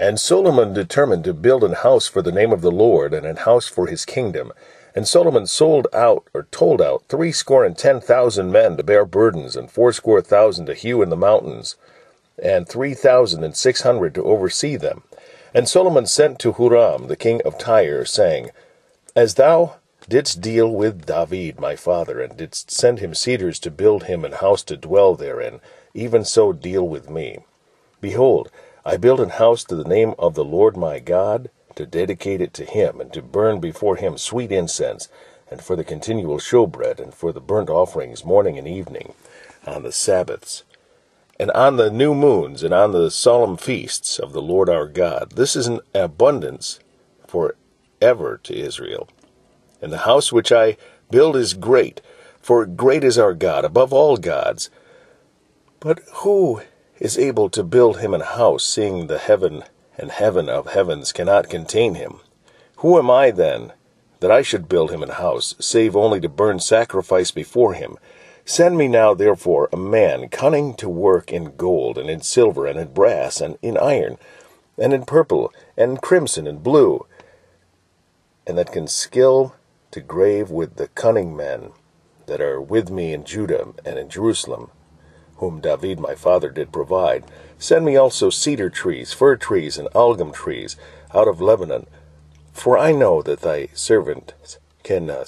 And Solomon determined to build an house for the name of the Lord, and an house for his kingdom. And Solomon sold out, or told out, threescore and ten thousand men to bear burdens, and fourscore thousand to hew in the mountains, and three thousand and six hundred to oversee them. And Solomon sent to Huram the king of Tyre, saying, As thou didst deal with David my father, and didst send him cedars to build him an house to dwell therein, even so deal with me. Behold, I build an house to the name of the Lord my God, to dedicate it to him, and to burn before him sweet incense, and for the continual showbread, and for the burnt offerings morning and evening, on the Sabbaths, and on the new moons, and on the solemn feasts of the Lord our God. This is an abundance for ever to Israel. And the house which I build is great, for great is our God, above all gods. But who is able to build him an house, seeing the heaven and heaven of heavens cannot contain him? Who am I then, that I should build him an house, save only to burn sacrifice before him? Send me now, therefore, a man cunning to work in gold, and in silver, and in brass, and in iron, and in purple, and crimson, and blue, and that can skill to grave with the cunning men that are with me in Judah and in Jerusalem, whom David my father did provide. Send me also cedar trees, fir trees, and algum trees out of Lebanon, for I know that thy servant can uh,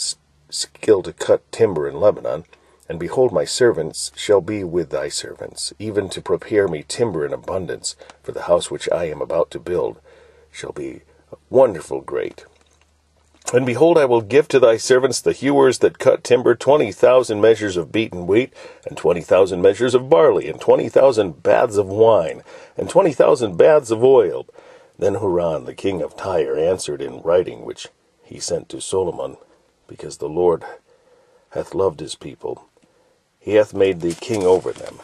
skill to cut timber in Lebanon. And behold, my servants shall be with thy servants, even to prepare me timber in abundance, for the house which I am about to build shall be wonderful great. And behold, I will give to thy servants the hewers that cut timber twenty thousand measures of beaten wheat, and twenty thousand measures of barley, and twenty thousand baths of wine, and twenty thousand baths of oil. Then Huram the king of Tyre answered in writing, which he sent to Solomon, because the Lord hath loved his people. He hath made thee king over them.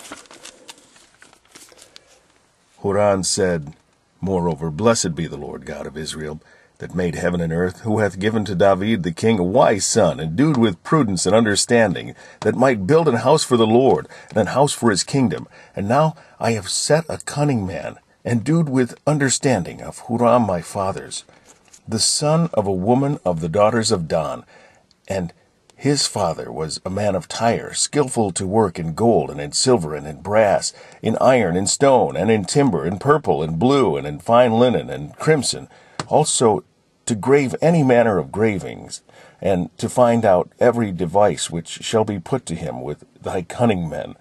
Huram said, Moreover, blessed be the Lord God of Israel, that made heaven and earth, who hath given to David the king a wise son, endued with prudence and understanding, that might build an house for the Lord, and an house for his kingdom. And now I have set a cunning man, endued with understanding of Huram my fathers, the son of a woman of the daughters of Dan, and his father was a man of Tyre, skilful to work in gold, and in silver, and in brass, in iron, and stone, and in timber, in purple, and blue, and in fine linen, and crimson, also to grave any manner of gravings, and to find out every device which shall be put to him with thy cunning men,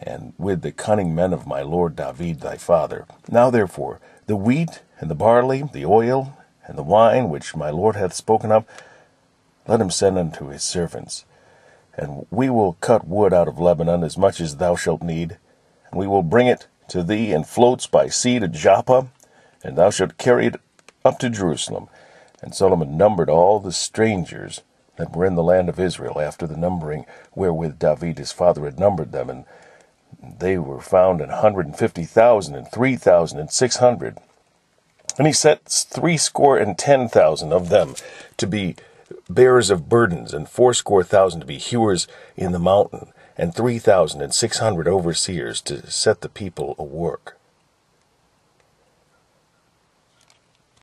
and with the cunning men of my lord David thy father. Now therefore, the wheat, and the barley, the oil, and the wine, which my lord hath spoken of, let him send unto his servants. And we will cut wood out of Lebanon as much as thou shalt need, and we will bring it to thee in floats by sea to Joppa, and thou shalt carry it up to Jerusalem. And Solomon numbered all the strangers that were in the land of Israel after the numbering wherewith David his father had numbered them, and they were found an hundred and fifty thousand and three thousand and six hundred. And he set threescore and ten thousand of them to be bearers of burdens, and fourscore thousand to be hewers in the mountain, and three thousand and six hundred overseers to set the people a work.